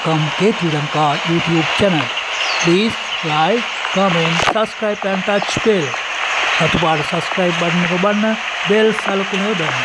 Welcome K3 Lanka YouTube channel. Please like, comment, subscribe and touch bell. සතු පාට subscribe බන්න එක බන්න bell සලකුණ යොදන්න.